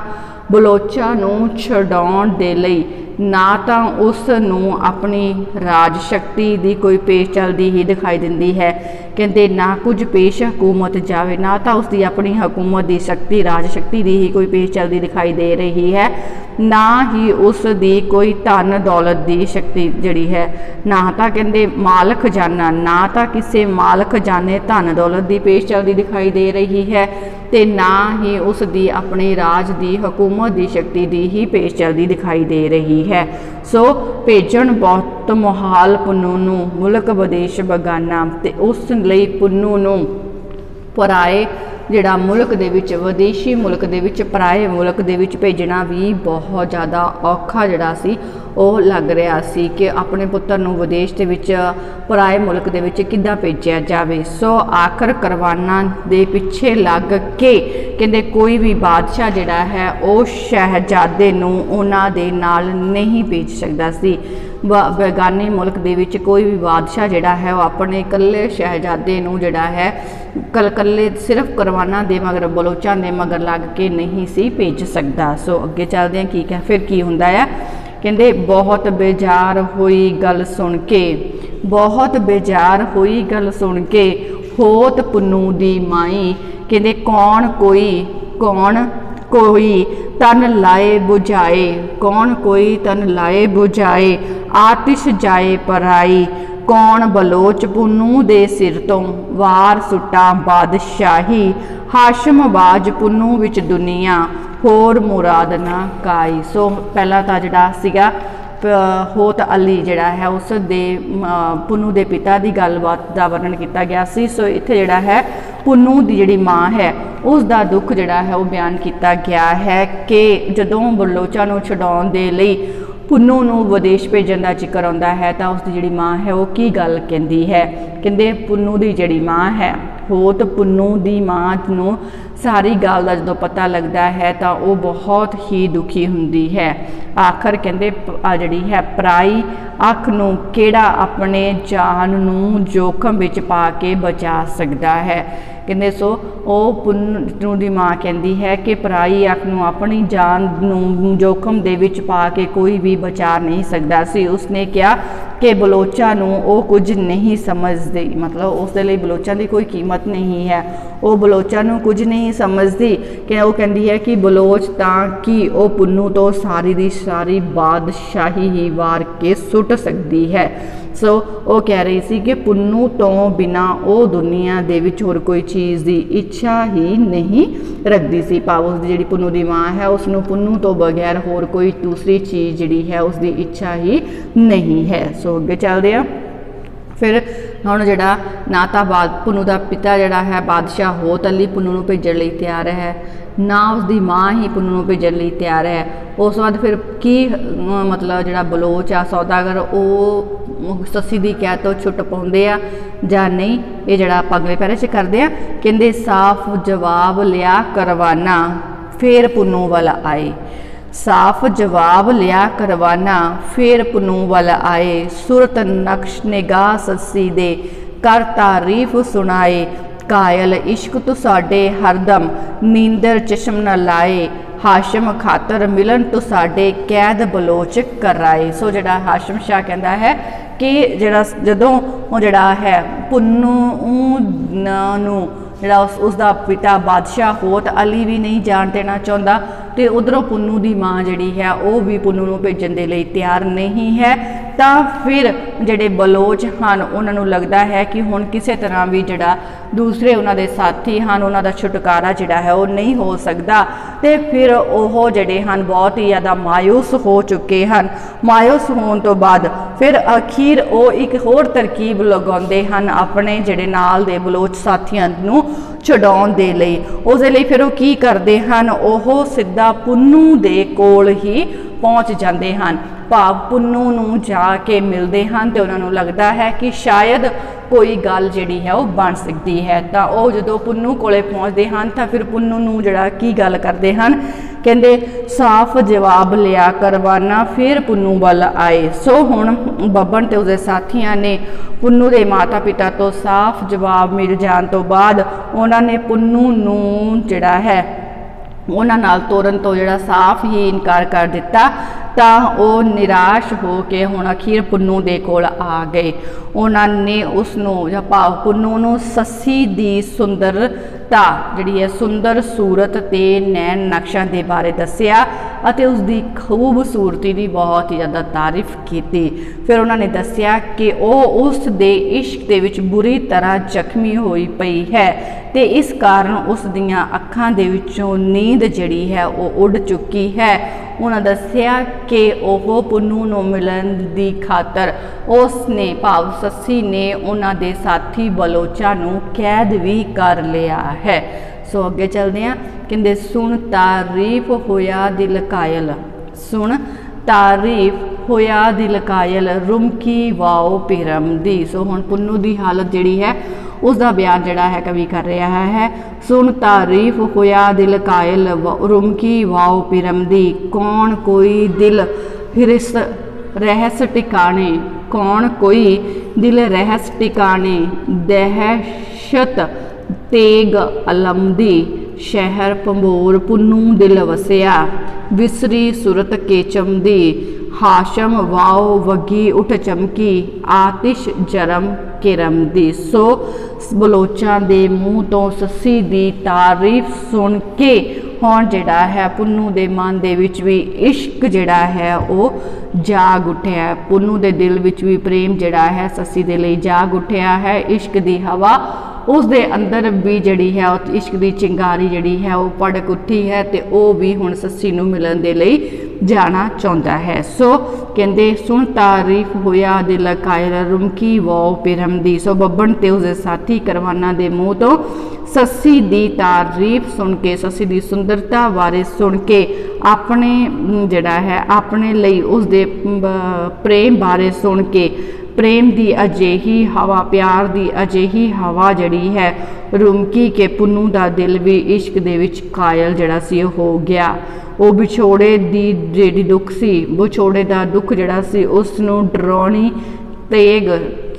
ਬਲੋਚਾਂ ਨੂੰ ਛਡਾਉਣ ਦੇ ਲਈ ਨਾ ਤਾਂ ਉਸ ਨੂੰ ਆਪਣੀ ਰਾਜ ਸ਼ਕਤੀ ਦੀ ਕੋਈ ਪੇਸ਼ ਚੱਲਦੀ ਹੀ ਦਿਖਾਈ ਦਿੰਦੀ ਹੈ। ਕਹਿੰਦੇ, ਨਾ ਕੁਝ ਪੇਸ਼ ਹਕੂਮਤ ਜਾਵੇ, ਨਾ ਤਾਂ ਉਸ ਦੀ ਆਪਣੀ ਹਕੂਮਤ ਦੀ ਸ਼ਕਤੀ ਰਾਜ ਸ਼ਕਤੀ ਦੀ ਹੀ ਕੋਈ ਪੇਸ਼ ਚੱਲਦੀ ਦਿਖਾਈ ਦੇ ਰਹੀ ਹੈ। ਨਾ ਹੀ ਉਸ ਦੀ ਕੋਈ ਧਨ ਦੌਲਤ ਦੀ ਸ਼ਕਤੀ ਜਿਹੜੀ ਹੈ, ਨਾ ਤਾਂ ਕਹਿੰਦੇ ਮਾਲ ਖਜ਼ਾਨਾ ਨਾ ਤਾਂ ਕਿਸੇ ਮਾਲ ਖਜ਼ਾਨੇ ਧਨ ਦੌਲਤ ਦੀ ਪੇਸ਼ ਚੱਲਦੀ ਦਿਖਾਈ ਦੇ ਰਹੀ ਹੈ ਤੇ ਨਾ ਹੀ ਉਸ ਦੀ ਆਪਣੇ ਰਾਜ ਦੀ ਹਕੂਮਤ ਦੀ ਸ਼ਕਤੀ ਦੀ ਹੀ ਪੇਸ਼ ਚੱਲਦੀ ਦਿਖਾਈ ਦੇ ਰਹੀ ਹੈ। ਸੋ ਭੇਜਣ ਬਹੁਤ ਮੁਹਾਲ ਪੁੰਨੂ ਨੂੰ, ਮੁਲਕ ਵਿਦੇਸ਼ ਬਗਾਨਾ ਤੇ ਉਸ ਲਈ ਪੁੰਨੂ ਨੂੰ ਪਰਾਏ, ਜਿਹੜਾ ਮੁਲਕ ਦੇ ਵਿੱਚ, ਵਿਦੇਸ਼ੀ ਮੁਲਕ ਦੇ ਵਿੱਚ, ਪਰਾਏ ਮੁਲਕ ਦੇ ਵਿੱਚ ਭੇਜਣਾ ਵੀ ਬਹੁਤ ਜ਼ਿਆਦਾ ਔਖਾ ਜਿਹੜਾ ਸੀ, ਉਹ ਲੱਗ ਰਿਹਾ ਸੀ ਕਿ ਆਪਣੇ ਪੁੱਤਰ ਨੂੰ ਵਿਦੇਸ਼ ਦੇ ਵਿੱਚ, ਪਰਾਏ ਮੁਲਕ ਦੇ ਵਿੱਚ ਕਿੱਦਾਂ ਭੇਜਿਆ ਜਾਵੇ। ਸੋ ਆਖਰ ਕਰਵਾਨਾ ਦੇ ਪਿੱਛੇ ਲੱਗ ਕੇ ਕਹਿੰਦੇ ਕੋਈ ਵੀ ਬਾਦਸ਼ਾਹ ਜਿਹੜਾ ਹੈ, ਉਹ ਸ਼ਹਿਜ਼ਾਦੇ ਨੂੰ ਉਹਨਾਂ ਦੇ ਨਾਲ ਨਹੀਂ ਭੇਜ ਸਕਦਾ ਸੀ। ਬੇਗਾਨੇ ਮੁਲਕ ਦੇ ਵਿੱਚ ਕੋਈ ਵੀ ਬਾਦਸ਼ਾਹ ਜਿਹੜਾ ਹੈ, ਉਹ ਆਪਣੇ ਇਕੱਲੇ ਸ਼ਹਿਜ਼ਾਦੇ ਨੂੰ ਜਿਹੜਾ ਹੈ, ਕਲ ਕੱਲੇ ਸਿਰਫ ਕਰਵਾਨਾ ਦੇ ਮਗਰ, ਬਲੋਚਾਂ ਦੇ ਮਗਰ ਲੱਗ ਕੇ ਨਹੀਂ ਸੀ ਭੇਜ ਸਕਦਾ। ਸੋ ਅੱਗੇ ਚੱਲਦੇ ਹਾਂ, ਕੀ ਕਹ ਫਿਰ ਕੀ ਹੁੰਦਾ ਹੈ? ਕਹਿੰਦੇ, ਬਹੁਤ ਬੇਜਾਰ ਹੋਈ ਗੱਲ ਸੁਣ ਕੇ, ਬਹੁਤ ਬੇਜਾਰ ਹੋਈ ਗੱਲ ਸੁਣ ਕੇ, ਹੋਤ ਪੁੰਨੂ ਦੀ ਮਾਈ। ਕਹਿੰਦੇ, ਕੌਣ ਕੋਈ ਕੌਣ ਕੋਈ ਤਨ ਲਾਏ 부ਝਾਏ ਕੌਣ ਕੋਈ ਤਨ ਲਾਏ 부ਝਾਏ ਆਤਿਸ਼ ਜਾਏ ਪਰਾਈ। ਕੌਣ ਬਲੋਚ ਪੁੰਨੂ ਦੇ ਸਿਰ ਤੋਂ? ਵਾਰ ਸੁੱਟਾ ਬਾਦਸ਼ਾਹੀ। ਹਾਸ਼ਮ ਬਾਜ ਪੁੰਨੂ ਵਿੱਚ ਦੁਨੀਆ। ਹੋਰ ਮੁਰਾਦ ਨਾ ਕਾਈ। ਸੋ ਪਹਿਲਾ ਤਾਂ ਜਿਹੜਾ ਸੀਗਾ ਹੋਤ ਅਲੀ ਜਿਹੜਾ ਹੈ, ਉਸ ਦੇ ਪੁੰਨੂ ਦੇ ਪਿਤਾ ਦੀ ਗੱਲਬਾਤ ਦਾ ਵਰਣਨ ਕੀਤਾ ਗਿਆ ਸੀ। ਸੋ ਇੱਥੇ ਜਿਹੜਾ ਹੈ, ਪੁੰਨੂ ਦੀ ਜਿਹੜੀ ਮਾਂ ਹੈ, ਉਸ ਦਾ ਦੁੱਖ ਜਿਹੜਾ ਹੈ, ਉਹ ਬਿਆਨ ਕੀਤਾ ਗਿਆ ਹੈ ਕਿ ਜਦੋਂ ਬਲੋਚਾਂ ਨੂੰ ਛਡਾਉਣ ਦੇ ਲਈ ਪੁੰਨੂ ਨੂੰ ਵਿਦੇਸ਼ ਭੇਜਣ ਦਾ ਜ਼ਿਕਰ ਆਉਂਦਾ ਹੈ, ਤਾਂ ਉਸ ਦੀ ਜਿਹੜੀ ਮਾਂ ਹੈ, ਉਹ ਕੀ ਗੱਲ ਕਹਿੰਦੀ ਹੈ? ਕਹਿੰਦੇ ਪੁੰਨੂ ਦੀ ਜਿਹੜੀ ਮਾਂ ਹੈ ਹੋਤ ਪੁੰਨੂ ਦੀ ਮਾਂ ਨੂੰ ਸਾਰੀ ਗੱਲ ਦਾ ਜਦੋਂ ਪਤਾ ਲੱਗਦਾ ਹੈ ਤਾਂ ਉਹ ਬਹੁਤ ਹੀ ਦੁਖੀ ਹੁੰਦੀ ਹੈ। ਆਖਰ ਕਹਿੰਦੇ ਆ ਜਿਹੜੀ ਹੈ ਪਰਾਈ ਅੱਖ ਨੂੰ ਕਿਹੜਾ ਆਪਣੇ ਜਾਨ ਨੂੰ ਜੋਖਮ ਵਿੱਚ ਪਾ ਕੇ ਬਚਾ ਸਕਦਾ ਹੈ? ਕਹਿੰਦੇ ਸੋ ਉਹ ਪੁੰਨ ਨੂੰ ਦੀ ਮਾਂ ਕਹਿੰਦੀ ਹੈ ਕਿ ਪਰਾਈ ਅੱਖ ਨੂੰ ਆਪਣੀ ਜਾਨ ਨੂੰ ਜੋਖਮ ਦੇ ਵਿੱਚ ਪਾ ਕੇ ਕੋਈ ਵੀ ਬਚਾ ਨਹੀਂ ਸਕਦਾ ਸੀ। ਉਸਨੇ ਕਿਹਾ ਕਿ ਬਲੋਚਾਂ ਨੂੰ ਉਹ ਕੁਝ ਨਹੀਂ ਸਮਝਦੀ। ਮਤਲਬ ਉਸ ਦੇ ਲਈ ਬਲੋਚਾਂ ਦੀ ਕੋਈ ਕੀਮਤ ਨਹੀਂ ਹੈ। ਉਹ ਬਲੋਚਾਂ ਨੂੰ ਕੁਝ ਨਹੀਂ ਸਮਝਦੀ। ਕਿ ਉਹ ਕਹਿੰਦੀ ਹੈ ਕਿ ਬਲੋਚ ਤਾਂ ਕਿ ਉਹ ਪੁੰਨੂ ਤੋਂ ਸਾਰੀ ਦੀ ਸਾਰੀ ਬਾਦਸ਼ਾਹੀ ਹੀ ਵਾਰ ਕੇ ਸੁੱਟ ਸਕਦੀ ਹੈ। ਸੋ ਉਹ ਕਹਿ ਰਹੀ ਸੀ ਕਿ ਪੁੰਨੂ ਤੋਂ ਬਿਨਾ ਉਹ ਦੁਨੀਆ ਦੇ ਵਿੱਚ ਹੋਰ ਕੋਈ ਚੀਜ਼ ਦੀ ਇੱਛਾ ਹੀ ਨਹੀਂ ਰੱਖਦੀ ਸੀ। ਭਾਵ ਉਸ ਦੀ ਜਿਹੜੀ ਪੁੰਨੂ ਦੀ ਮਾਂ ਹੈ ਉਸ ਨੂੰ ਪੁੰਨੂ ਤੋਂ ਬਗੈਰ ਹੋਰ ਕੋਈ ਦੂਸਰੀ ਚੀਜ਼ ਜਿਹੜੀ ਹੈ ਉਸ ਦੀ ਇੱਛਾ ਹੀ ਨਹੀਂ ਹੈ। ਸੋ ਅੱਗੇ ਚੱਲਦੇ ਆ ਫਿਰ ਹੁਣ ਜਿਹੜਾ ਨਾਤਾ ਬਾਦ, ਪੁੰਨੂ ਦਾ ਪਿਤਾ ਜਿਹੜਾ ਹੈ, ਬਾਦਸ਼ਾਹ ਹੋਤ ਅਲੀ ਪੁੰਨੂ ਨੂੰ ਭੇਜਣ ਲਈ ਤਿਆਰ ਹੈ। ਨਾ ਉਸ ਦੀ ਮਾਂ ਹੀ ਪੁੰਨ ਨੂੰ ਭੇਜਣ ਲਈ ਤਿਆਰ ਹੈ। ਉਸ ਤੋਂ ਬਾਅਦ ਫਿਰ ਕੀ ਮਤਲਬ ਜਿਹੜਾ ਬਲੋਚ ਆ, ਸੌਦਾਗਰ, ਉਹ ਸੱਸੀ ਦੀ ਕਹਿ ਤੋਂ ਛੁੱਟ ਪਾਉਂਦੇ ਆ ਜਾਂ ਨਹੀਂ? ਇਹ ਜਿਹੜਾ ਆਪਾਂ ਅਗਲੇ ਪੈਰੇ 'ਚ ਕਰਦੇ ਆ, ਕਹਿੰਦੇ ਸਾਫ਼ ਜਵਾਬ ਲਿਆ ਕਰਵਾਨਾ, ਫੇਰ ਪੁੰਨੂ ਵੱਲ ਆਏ। ਸਾਫ਼ ਜਵਾਬ ਲਿਆ ਕਰਵਾਨਾ, ਫੇਰ ਪੁੰਨੂ ਵੱਲ ਆਏ। ਸੁਰਤ ਨਕਸ਼ ਨਿਗਾਹ ਸੱਸੀ ਦੇ ਕਰ ਤਾਰੀਫ ਸੁਣਾਏ। ਕਾਇਲ ਇਸ਼ਕ ਤੁਸਾਡੇ ਹਰਦਮ, ਨੀਂਦਰ ਚਸ਼ਮ ਨ ਲਾਏ। ਹਾਸ਼ਮ ਖਾਤਰ ਮਿਲਨ ਸਾਡੇ ਕੈਦ ਬਲੋਚ ਕਰਾਏ। ਸੋ ਜਿਹੜਾ ਹਾਸ਼ਮ ਸ਼ਾਹ ਕਹਿੰਦਾ ਹੈ ਕਿ ਜਿਹੜਾ ਜਦੋਂ ਉਹ ਜਿਹੜਾ ਹੈ ਪੁੰਨੂ ਨੂੰ ਜਿਹੜਾ ਉਸ ਉਸ ਦਾ ਪਿਤਾ ਬਾਦਸ਼ਾਹ ਹੋਤ ਅਲੀ ਵੀ ਨਹੀਂ ਜਾਣ ਦੇਣਾ ਚਾਹੁੰਦਾ, ਤੇ ਉਧਰੋਂ ਪੁੰਨੂ ਦੀ ਮਾਂ ਜਿਹੜੀ ਹੈ, ਉਹ ਵੀ ਪੁੰਨੂ ਨੂੰ ਭੇਜਣ ਦੇ ਲਈ ਤਿਆਰ ਨਹੀਂ ਹੈ। ਤਾਂ ਫਿਰ ਜਿਹੜੇ ਬਲੋਚ ਹਨ, ਉਹਨਾਂ ਨੂੰ ਲੱਗਦਾ ਹੈ ਕਿ ਹੁਣ ਕਿਸੇ ਤਰ੍ਹਾਂ ਵੀ ਜਿਹੜਾ ਦੂਸਰੇ ਉਹਨਾਂ ਦੇ ਸਾਥੀ ਹਨ, ਉਹਨਾਂ ਦਾ ਛੁਟਕਾਰਾ ਜਿਹੜਾ ਹੈ ਉਹ ਨਹੀਂ ਹੋ ਸਕਦਾ। ਤੇ ਫਿਰ ਉਹ ਜਿਹੜੇ ਹਨ, ਬਹੁਤ ਹੀ ਜ਼ਿਆਦਾ ਮਾਇੂਸ ਹੋ ਚੁੱਕੇ ਹਨ। ਮਾਇੂਸ ਹੋਣ ਤੋਂ ਬਾਅਦ ਫਿਰ ਅਖੀਰ ਉਹ ਇੱਕ ਹੋਰ ਤਰਕੀਬ ਲਗਾਉਂਦੇ ਹਨ ਆਪਣੇ ਜਿਹੜੇ ਨਾਲ ਦੇ ਬਲੋਚ ਸਾਥੀਆਂ ਨੂੰ ਛਡਾਉਣ ਦੇ ਲਈ। ਉਸ ਦੇ ਲਈ ਫਿਰ ਉਹ ਕੀ ਕਰਦੇ ਹਨ? ਉਹ ਸਿੱਧਾ ਪੁੰਨੂ ਦੇ ਕੋਲ ਹੀ ਪਹੁੰਚ ਜਾਂਦੇ ਹਨ। ਭਾਵ ਪੁੰਨੂ ਨੂੰ ਜਾ ਕੇ ਮਿਲਦੇ ਹਨ ਤੇ ਉਹਨਾਂ ਨੂੰ ਲੱਗਦਾ ਹੈ ਕਿ ਸ਼ਾਇਦ ਕੋਈ ਗੱਲ ਜਿਹੜੀ ਹੈ ਉਹ ਬਣ ਸਕਦੀ ਹੈ। ਤਾਂ ਉਹ ਜਦੋਂ ਪੁੰਨੂ ਕੋਲੇ ਪਹੁੰਚਦੇ ਹਨ ਤਾਂ ਫਿਰ ਪੁੰਨੂ ਨੂੰ ਜਿਹੜਾ ਕੀ ਗੱਲ ਕਰਦੇ ਹਨ? ਕਹਿੰਦੇ, ਸਾਫ਼ ਜਵਾਬ ਲਿਆ ਕਰਵਾਨਾ ਫਿਰ ਪੁੰਨੂ ਵੱਲ ਆਏ। ਸੋ ਹੁਣ ਬੱਬਨ ਤੇ ਉਸਦੇ ਸਾਥੀਆਂ ਨੇ ਪੁੰਨੂ ਦੇ ਮਾਤਾ ਪਿਤਾ ਤੋਂ ਸਾਫ਼ ਜਵਾਬ ਮਿਲ ਜਾਣ ਤੋਂ ਬਾਅਦ ਉਹਨਾਂ ਨੇ ਪੁੰਨੂ ਨੂੰ ਜਿਹੜਾ ਹੈ ਉਹਨਾਂ ਨਾਲ ਤੋਰਨ ਤੋਂ ਜਿਹੜਾ ਸਾਫ਼ ਹੀ ਇਨਕਾਰ ਕਰ ਦਿੱਤਾ, ਤਾਂ ਉਹ ਨਿਰਾਸ਼ ਹੋ ਕੇ ਹੁਣ ਅਖੀਰ ਪੁੰਨੂ ਦੇ ਕੋਲ ਆ ਗਏ। ਉਹਨਾਂ ਨੇ ਉਸ ਨੂੰ ਜਾਂ ਭਾਵ ਪੁੰਨੂ ਨੂੰ ਸੱਸੀ ਦੀ ਸੁੰਦਰਤਾ, ਜਿਹੜੀ ਹੈ ਸੁੰਦਰ ਸੂਰਤ ਤੇ ਨੈਣ ਨਕਸ਼ਾਂ ਦੇ ਬਾਰੇ ਦੱਸਿਆ ਅਤੇ ਉਸ ਦੀ ਖੂਬਸੂਰਤੀ ਦੀ ਬਹੁਤ ਹੀ ਜ਼ਿਆਦਾ ਤਾਰੀਫ ਕੀਤੀ। ਫਿਰ ਉਹਨਾਂ ਨੇ ਦੱਸਿਆ ਕਿ ਉਹ ਉਸ ਦੇ ਇਸ਼ਕ ਦੇ ਵਿੱਚ ਬੁਰੀ ਤਰ੍ਹਾਂ ਜ਼ਖਮੀ ਹੋਈ ਪਈ ਹੈ ਤੇ ਇਸ ਕਾਰਨ ਉਸ ਦੀਆਂ ਅੱਖਾਂ ਦੇ ਵਿੱਚੋਂ ਨੀਂਦ ਜਿਹੜੀ ਹੈ ਉਹ ਉੱਡ ਚੁੱਕੀ ਹੈ। ਉਹਨਾਂ ਦੱਸਿਆ ਕਿ ਉਹ ਪੁੰਨੂ ਨੂੰ ਮਿਲਣ ਦੀ ਖਾਤਰ ਉਸ ਨੇ ਭਾਵ ਸੱਸੀ ਨੇ ਉਹਨਾਂ ਦੇ ਸਾਥੀ ਬਲੋਚਾ ਨੂੰ ਕੈਦ ਵੀ ਕਰ ਲਿਆ ਹੈ। ਸੋ ਅੱਗੇ ਚੱਲਦੇ ਹਾਂ। ਕਹਿੰਦੇ, ਸੁਣ, ਤਾਰੀਫ ਹੋਇਆ ਦਿਲ ਕਾਇਲ। ਸੁਣ, ਤਾਰੀਫ ਹੋਇਆ, ਦਿਲ ਕਾਇਲ, ਰੁਮਕੀ ਵਾਓ ਪਿਰਮ ਦੀ। ਸੋ ਹੁਣ ਪੁੰਨੂ ਦੀ ਹਾਲਤ ਜਿਹੜੀ ਹੈ ਉਸ ਦਾ ਬਿਆਨ ਜਿਹੜਾ ਹੈ ਕਵੀ ਕਰ ਰਿਹਾ ਹੈ। ਸੁਣ ਤਾਰੀਫ ਹੋਇਆ, ਦਿਲ ਕਾਇਲ ਰੁਮਕੀ ਵਾਓ ਪਿਰਮ ਦੀ। ਕੌਣ ਕੋਈ ਦਿਲ ਹਿਰਸ ਰਹਿਸ ਟਿਕਾਣੇ? ਕੌਣ ਕੋਈ ਦਿਲ ਰਹਿਸ ਟਿਕਾਣੇ? ਦਹਿਸ਼ਤ ਤੇਗ ਅਲਮਦੀ ਸ਼ਹਿਰ ਪੰਬੋਰ ਪੁੰਨੂ ਦਿਲ ਵਸਿਆ, ਵਿਸਰੀ ਸੁਰਤ ਕੇਚਮ ਦੀ। ਹਾਸ਼ਮ ਵਾਓ ਵਗੀ ਉਠ ਚਮਕੀ, ਆਤਿਸ਼ ਜਰਮ ਕਿਰਮ ਦੀ। ਸੋ ਬਲੋਚਾਂ ਦੇ ਮੂੰਹ ਤੋਂ ਸੱਸੀ ਦੀ ਤਾਰੀਫ ਸੁਣ ਕੇ ਹੁਣ ਜਿਹੜਾ ਹੈ ਪੁੰਨੂ ਦੇ ਮਨ ਦੇ ਵਿੱਚ ਵੀ ਇਸ਼ਕ ਜਿਹੜਾ ਹੈ ਉਹ ਜਾਗ ਉੱਠਿਆ। ਪੁੰਨੂ ਦੇ ਦਿਲ ਵਿੱਚ ਵੀ ਪ੍ਰੇਮ ਜਿਹੜਾ ਹੈ ਸੱਸੀ ਦੇ ਲਈ ਜਾਗ ਉੱਠਿਆ ਹੈ। ਇਸ਼ਕ ਦੀ ਹਵਾ ਉਸ ਦੇ ਅੰਦਰ ਵੀ ਜਿਹੜੀ ਹੈ ਉਹ ਇਸ਼ਕ ਦੀ ਚਿੰਗਾਰੀ ਜਿਹੜੀ ਹੈ ਉਹ ਪੜਕ ਉੱਠੀ ਹੈ ਤੇ ਉਹ ਵੀ ਹੁਣ ਸੱਸੀ ਨੂੰ ਮਿਲਣ ਦੇ ਲਈ ਜਾਣਾ ਚਾਹੁੰਦਾ ਹੈ। ਸੋ ਕਹਿੰਦੇ, ਸੁਣ ਤਾਰੀਫ ਹੋਇਆ, ਦਿਲ ਕਾਇਰ, ਰੁਮਕੀ ਵੋ ਪਿਰਮ ਸੋ ਬੱਬਣ ਤੇ ਉਸਦੇ ਸਾਥੀ ਕਰਵਾਨਾ ਦੇ ਮੂੰਹ ਤੋਂ ਸੱਸੀ ਦੀ ਤਾਰੀਫ ਸੁਣ ਕੇ, ਸੱਸੀ ਦੀ ਸੁੰਦਰਤਾ ਬਾਰੇ ਸੁਣ ਕੇ ਆਪਣੇ ਜਿਹੜਾ ਹੈ, ਆਪਣੇ ਲਈ ਉਸਦੇ ਪ੍ਰੇਮ ਬਾਰੇ ਸੁਣ ਕੇ ਪ੍ਰੇਮ ਦੀ ਅਜਿਹੀ ਹਵਾ, ਪਿਆਰ ਦੀ ਅਜਿਹੀ ਹਵਾ ਜਿਹੜੀ ਹੈ, ਰੁਮਕੀ ਕੇ ਪੁੰਨੂ ਦਾ ਦਿਲ ਵੀ ਇਸ਼ਕ ਦੇ ਵਿੱਚ ਕਾਇਲ ਜਿਹੜਾ ਸੀ, ਉਹ ਹੋ ਗਿਆ। ਉਹ ਵਿਛੋੜੇ ਦੀ ਜਿਹੜੀ ਦੁੱਖ ਸੀ, ਵਿਛੋੜੇ ਦਾ ਦੁੱਖ ਜਿਹੜਾ ਸੀ ਉਸ ਨੂੰ ਡਰਾਉਣੀ ਤੇਗ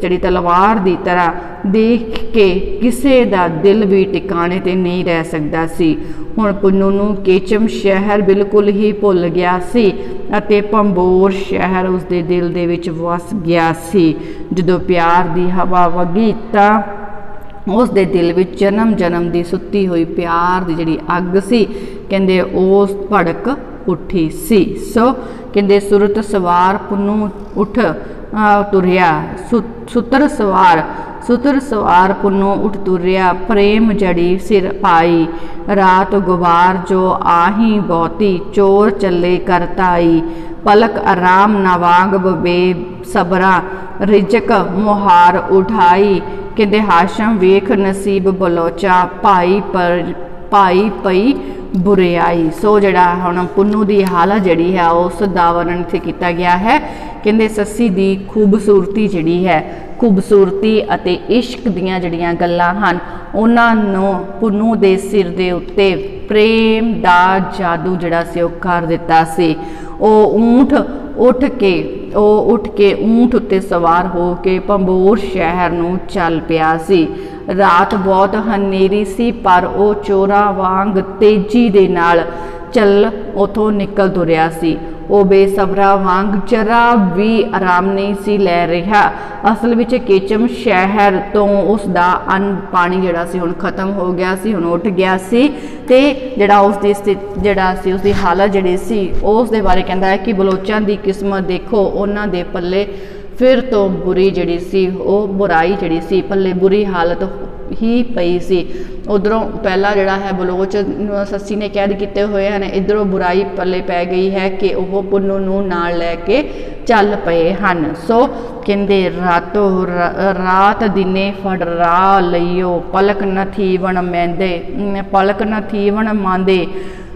ਜਿਹੜੀ ਤਲਵਾਰ ਦੀ ਤਰ੍ਹਾਂ ਦੇਖ ਕੇ ਕਿਸੇ ਦਾ ਦਿਲ ਵੀ ਟਿਕਾਣੇ ਤੇ ਨਹੀਂ ਰਹਿ ਸਕਦਾ ਸੀ। ਹੁਣ ਪੁੰਨੂ ਨੂੰ ਕੇਚਮ ਸ਼ਹਿਰ ਬਿਲਕੁਲ ਹੀ ਭੁੱਲ ਗਿਆ ਸੀ। ਅਤੇ ਪੰਬੋਰ ਸ਼ਹਿਰ ਉਸ ਦੇ ਦਿਲ ਦੇ ਵਿੱਚ ਵਸ ਗਿਆ ਸੀ। ਜਦੋਂ ਪਿਆਰ ਦੀ ਹਵਾ ਵਗੀ ਤਾਂ ਉਸ ਦੇ ਦਿਲ ਵਿੱਚ ਜਨਮ ਜਨਮ ਦੀ ਸੁੱਤੀ ਹੋਈ ਪਿਆਰ ਦੀ ਜਿਹੜੀ ਅੱਗ ਸੀ, ਕਹਿੰਦੇ ਉਸ ਭੜਕ ਉੱਠੀ ਸੀ। ਸੋ ਕਹਿੰਦੇ ਸੁਰਤ ਸਵਾਰ ਪੁੰਨੂ ਉਠ ਤੁਰਿਆ ਸੁਤਰ ਸਵਾਰ ਸੁਤਰ ਸਵਾਰ ਪੁੰਨੂ ਉਠ ਤੁਰਿਆ, ਪ੍ਰੇਮ ਜੜੀ ਸਿਰ ਪਾਈ, ਰਾਤ ਗੁਬਾਰ ਜੋ ਆਹੀ ਬਹੁਤੀ, ਚੋਰ ਚੱਲੇ ਕਰਤਾਈ ਪਲਕ ਆਰਾਮ ਨਵਾਂਗ ਬੇ ਸਬਰਾ, ਰਿਜਕ ਮੁਹਾਰ ਉਠਾਈ, ਕਹਿੰਦੇ ਹਾਸ਼ਮ ਵੇਖ ਨਸੀਬ ਬਲੋਚਾ, ਭਾਈ ਪਰ ਭਾਈ ਪਈ ਬੁਰਿਆਈ ਸੋ ਜਿਹੜਾ ਹੁਣ ਪੁੰਨੂ ਦੀ ਹਾਲਤ ਜਿਹੜੀ ਹੈ, ਉਸ ਦਾ ਵਰਣਨ ਇੱਥੇ ਕੀਤਾ ਗਿਆ ਹੈ। ਕਹਿੰਦੇ ਸੱਸੀ ਦੀ ਖੂਬਸੂਰਤੀ ਜਿਹੜੀ ਹੈ, ਖੂਬਸੂਰਤੀ ਅਤੇ ਇਸ਼ਕ ਦੀਆਂ ਜਿਹੜੀਆਂ ਗੱਲਾਂ ਹਨ, ਉਹਨਾਂ ਨੂੰ ਪੁੰਨੂ ਦੇ ਸਿਰ ਦੇ ਉੱਤੇ ਪ੍ਰੇਮ ਦਾ ਜਾਦੂ ਜਿਹੜਾ ਸੀ, ਉਹ ਕਰ ਦਿੱਤਾ ਸੀ। ਉਹ ਊਠ ਉੱਠ ਕੇ, ਉਹ ਉੱਠ ਕੇ ਊਠ ਉੱਤੇ ਸਵਾਰ ਹੋ ਕੇ ਪੰਬੋਰ ਸ਼ਹਿਰ ਨੂੰ ਚੱਲ ਪਿਆ ਸੀ। ਰਾਤ ਬਹੁਤ ਹਨੇਰੀ ਸੀ, ਪਰ ਉਹ ਚੋਰਾ ਵਾਂਗ ਤੇਜ਼ੀ ਦੇ ਨਾਲ ਚੱਲ ਉਥੋਂ ਨਿਕਲ ਤੁਰਿਆ ਸੀ। ਉਹ ਬੇਸਬਰਾ ਵਾਂਗ ਜਰਾ ਵੀ ਆਰਾਮ ਨਹੀਂ ਸੀ ਲੈ ਰਿਹਾ। ਅਸਲ ਵਿੱਚ ਕੇਚਮ ਸ਼ਹਿਰ ਤੋਂ ਉਸ ਦਾ ਅੰਨ ਪਾਣੀ ਜਿਹੜਾ ਸੀ ਹੁਣ ਖਤਮ ਹੋ ਗਿਆ ਸੀ, ਹੁਣ ਉੱਠ ਗਿਆ ਸੀ ਤੇ ਜਿਹੜਾ ਉਸ ਦੀ ਸਥਿਤ ਜਿਹੜਾ ਸੀ ਉਸ ਦੀ ਹਾਲਤ ਜਿਹੜੀ ਸੀ ਉਸ ਦੇ ਬਾਰੇ ਕਹਿੰਦਾ ਹੈ ਕਿ ਬਲੋਚਾਂ ਦੀ ਕਿਸਮਤ ਦੇਖੋ, ਉਹਨਾਂ ਦੇ ਪੱਲੇ ਫਿਰ ਤੋਂ ਬੁਰੀ ਜਿਹੜੀ ਸੀ, ਉਹ ਬੁਰਾਈ ਜਿਹੜੀ ਸੀ, ਪੱਲੇ ਬੁਰੀ ਹਾਲਤ ਹੀ ਪਈ ਸੀ। ਉਧਰੋਂ ਪਹਿਲਾ ਜਿਹੜਾ ਹੈ ਬਲੋਚ ਸੱਸੀ ਨੇ ਕੈਦ ਕੀਤੇ ਹੋਏ ਹਨ। ਇਧਰੋਂ ਬੁਰਾਈ ਪੱਲੇ ਪੈ ਗਈ ਹੈ ਕਿ ਉਹ ਪੁੰਨੂ ਨੂੰ ਨਾਲ ਲੈ ਕੇ ਚੱਲ ਪਏ ਹਨ। ਸੋ ਕਹਿੰਦੇ, ਰਾਤੋ ਰਾਤ ਦਿਨੇ ਫੜ ਰਾ ਲਈਓ। ਪਲਕ ਨਥੀਵਣ ਥੀਵਣ ਮੈਂਦੇ ਪਲਕ ਨਥੀਵਣ ਥੀਵਣ ਮਾਂਦੇ।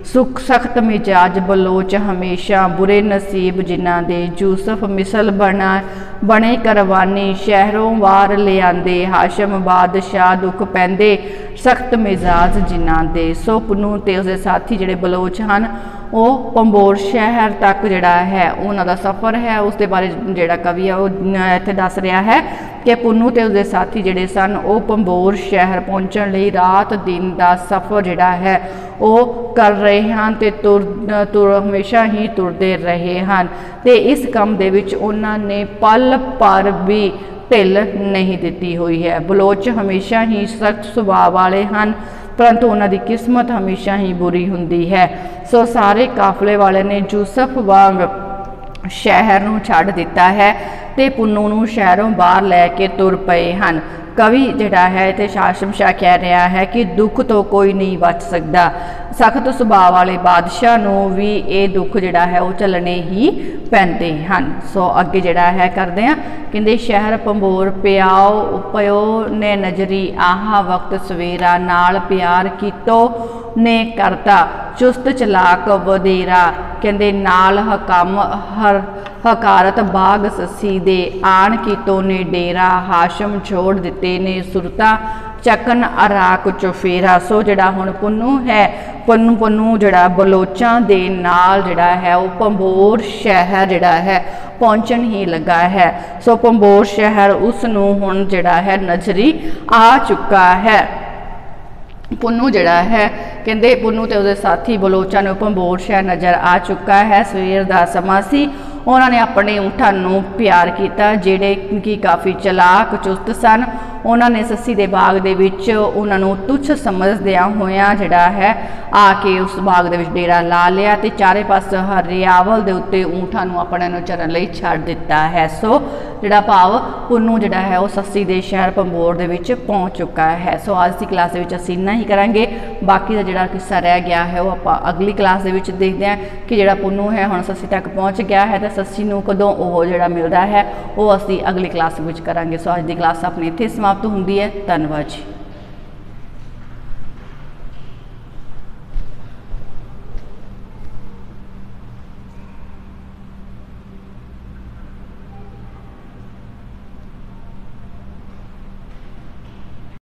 ਸੁਖ ਸਖਤ ਮਿਜਾਜ ਬਲੋਚ ਹਮੇਸ਼ਾ ਬੁਰੇ ਨਸੀਬ ਜਿਨ੍ਹਾਂ ਦੇ ਯੂਸਫ ਮਿਸਲ ਬਣਾ, ਬਣੇ ਕਰਵਾਨੀ, ਸ਼ਹਿਰੋਂ ਵਾਰ ਲਿਆਂਦੇ, ਹਾਸ਼ਮ ਬਾਦਸ਼ਾਹ ਦੁੱਖ ਪੈਂਦੇ, ਸਖਤ ਮਿਜਾਜ ਜਿਨ੍ਹਾਂ ਦੇ ਸੋ ਪਨੂ ਤੇ ਉਸਦੇ ਸਾਥੀ ਜਿਹੜੇ ਬਲੋਚ ਹਨ, ਉਹ ਪੰਬੋਰ ਸ਼ਹਿਰ ਤੱਕ ਜਿਹੜਾ ਹੈ, ਉਹਨਾਂ ਦਾ ਸਫ਼ਰ ਹੈ ਉਸ ਦੇ ਬਾਰੇ ਜਿਹੜਾ ਕਵੀ ਹੈ ਉਹ ਇੱਥੇ ਦੱਸ ਰਿਹਾ ਹੈ ਕਿ ਪੁੰਨੂ ਤੇ ਉਸਦੇ ਸਾਥੀ ਜਿਹੜੇ ਸਨ, ਉਹ ਪੰਬੋਰ ਸ਼ਹਿਰ ਪਹੁੰਚਣ ਲਈ ਰਾਤ ਦਿਨ ਦਾ ਸਫ਼ਰ ਜਿਹੜਾ ਹੈ ਉਹ ਕਰ ਰਹੇ ਹਨ ਤੇ ਤੁਰ ਤੁਰ, ਹਮੇਸ਼ਾ ਹੀ ਤੁਰਦੇ ਰਹੇ ਹਨ। ਤੇ ਇਸ ਕੰਮ ਦੇ ਵਿੱਚ ਉਹਨਾਂ ਨੇ ਪਲ ਪਰ ਵੀ ਢਿੱਲ ਨਹੀਂ ਦਿੱਤੀ ਹੋਈ ਹੈ। ਬਲੋਚ ਹਮੇਸ਼ਾ ਹੀ ਸਖਤ ਸੁਭਾਅ ਵਾਲੇ ਹਨ, ਪਰੰਤੂ ਉਹਨਾਂ ਦੀ ਕਿਸਮਤ ਹਮੇਸ਼ਾ ਹੀ ਬੁਰੀ ਹੁੰਦੀ ਹੈ। ਸੋ ਸਾਰੇ ਕਾਫਲੇ ਵਾਲੇ ਨੇ ਯੂਸਫ ਵਾਂਗ ਸ਼ਹਿਰ ਨੂੰ ਛੱਡ ਦਿੱਤਾ ਹੈ ਤੇ ਪੁੰਨੂ ਨੂੰ ਸ਼ਹਿਰੋਂ ਬਾਹਰ ਲੈ ਕੇ ਤੁਰ ਪਏ ਹਨ। ਕਵੀ ਜਿਹੜਾ ਹੈ ਤੇ ਸ਼ਾਹ ਸ਼ਾਹ ਕਹਿ ਰਿਹਾ ਹੈ ਕਿ ਦੁੱਖ ਤੋਂ ਕੋਈ ਨਹੀਂ ਬਚ ਸਕਦਾ। ਸਖਤ ਸੁਭਾਅ ਵਾਲੇ ਬਾਦਸ਼ਾਹ ਨੂੰ ਵੀ ਇਹ ਦੁੱਖ ਜਿਹੜਾ ਹੈ ਉਹ ਚੱਲਣੇ ਹੀ ਪੈਂਦੇ ਹਨ। ਸੋ ਅੱਗੇ ਜਿਹੜਾ ਹੈ ਕਰਦੇ ਆ ਕਹਿੰਦੇ, ਸ਼ਹਿਰ ਪੰਬੋਰ ਪਿਆਓ ਪਿਓ ਨੇ ਨਜ਼ਰੀ, ਆਹਾ ਵਕਤ ਸਵੇਰਾ, ਨਾਲ ਪਿਆਰ ਕੀਤੋ ਨੇ ਕਰਤਾ, ਚੁਸਤ ਚਲਾਕ ਵਧੇਰਾ ਕਹਿੰਦੇ ਨਾਲ ਹਕਮ ਹਰ ਹਕਾਰਤ ਬਾਗ ਸੱਸੀ ਦੇ ਆਣ ਕੀਤੋ ਨੇ ਡੇਰਾ ਹਾਸ਼ਮ ਛੋੜ ਦਿੱਤੇ ਨੇ ਸੁਰਤਾ, ਚੱਕਨ ਅਰਾਕ ਚੋਫੇਰਾ ਸੋ ਜਿਹੜਾ ਹੁਣ ਪੁੰਨੂ ਹੈ, ਪੁੰਨੂ ਪੁੰਨੂ ਜਿਹੜਾ ਬਲੋਚਾਂ ਦੇ ਨਾਲ ਜਿਹੜਾ ਹੈ, ਉਹ ਪੰਬੋਰ ਸ਼ਹਿਰ ਜਿਹੜਾ ਹੈ, ਪਹੁੰਚਣ ਹੀ ਲੱਗਾ ਹੈ। ਸੋ ਪੰਬੋਰ ਸ਼ਹਿਰ ਉਸ ਨੂੰ ਹੁਣ ਜਿਹੜਾ ਹੈ ਨਜ਼ਰੀ ਆ ਚੁੱਕਾ ਹੈ। ਪੁੰਨੂ ਜਿਹੜਾ ਹੈ, ਕਹਿੰਦੇ ਪੁੰਨੂ ਤੇ ਉਹਦੇ ਸਾਥੀ ਬਲੋਚਾਂ ਨੂੰ ਪੰਬੋਰ ਸ਼ਹਿਰ ਨਜ਼ਰ ਆ ਚੁੱਕਾ ਹੈ। ਸਵੇਰ ਦਾ ਸਮਾਂ ਸੀ। ਉਹਨਾਂ ਨੇ ਆਪਣੇ ਊਠਾਂ ਨੂੰ ਪਿਆਰ ਕੀਤਾ, ਜਿਹੜੇ ਕਿ ਕਾਫੀ ਚਲਾਕ ਚੁਸਤ ਸਨ। ਉਹਨਾਂ ਨੇ ਸੱਸੀ ਦੇ ਬਾਗ ਦੇ ਵਿੱਚ ਉਹਨਾਂ ਨੂੰ ਤੁੱਛ ਸਮਝਦਿਆਂ ਹੋਇਆਂ ਜਿਹੜਾ ਹੈ, ਆ ਕੇ ਉਸ ਬਾਗ ਦੇ ਵਿੱਚ ਡੇਰਾ ਲਾ ਲਿਆ ਤੇ ਚਾਰੇ ਪਾਸੇ ਹਰਿਆਵਲ ਦੇ ਉੱਤੇ ਊਂਠਾਂ ਨੂੰ ਆਪਣੇ ਨੂੰ ਚਰਨ ਲਈ ਛੱਡ ਦਿੱਤਾ ਹੈ। ਸੋ ਜਿਹੜਾ ਭਾਵ ਪੁੰਨੂ ਜਿਹੜਾ ਹੈ, ਉਹ ਸੱਸੀ ਦੇ ਸ਼ਹਿਰ ਪੰਬੋਰ ਦੇ ਵਿੱਚ ਪਹੁੰਚ ਚੁੱਕਾ ਹੈ। ਸੋ ਅੱਜ ਦੀ ਕਲਾਸ ਦੇ ਵਿੱਚ ਅਸੀਂ ਇੰਨਾ ਹੀ ਕਰਾਂਗੇ। ਬਾਕੀ ਦਾ ਜਿਹੜਾ ਕਿੱਸਾ ਰਹਿ ਗਿਆ ਹੈ, ਉਹ ਆਪਾਂ ਅਗਲੀ ਕਲਾਸ ਦੇ ਵਿੱਚ ਦੇਖਦੇ ਹਾਂ ਕਿ ਜਿਹੜਾ ਪੁੰਨੂ ਹੈ, ਹੁਣ ਸੱਸੀ ਤੱਕ ਪਹੁੰਚ ਗਿਆ ਹੈ ਤੇ ਸੱਸੀ ਨੂੰ ਕਦੋਂ ਉਹ ਜਿਹੜਾ ਮਿਲਦਾ ਹੈ, ਉਹ ਅਸੀਂ ਅਗਲੀ ਕਲਾਸ ਵਿੱਚ ਕਰਾਂਗੇ। ਸੋ ਅੱਜ ਦੀ ਕਲਾਸ ਆਪਣੇ ਇੱਥੇ ਸਮਾਪਤ ਸਮਾਪਤ ਹੁੰਦੀ ਹੈ। ਧੰਨਵਾਦ ਜੀ।